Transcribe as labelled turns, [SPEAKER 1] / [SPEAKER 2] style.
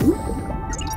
[SPEAKER 1] Uhum.